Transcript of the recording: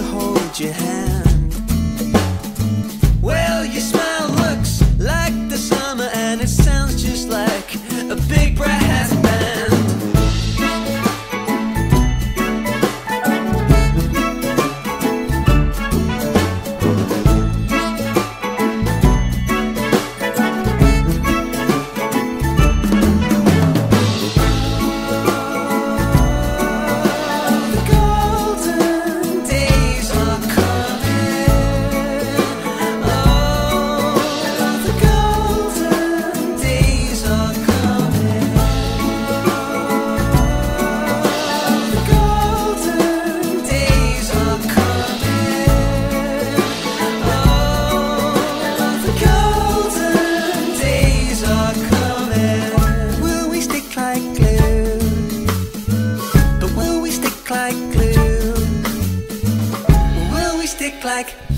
to hold your hand. like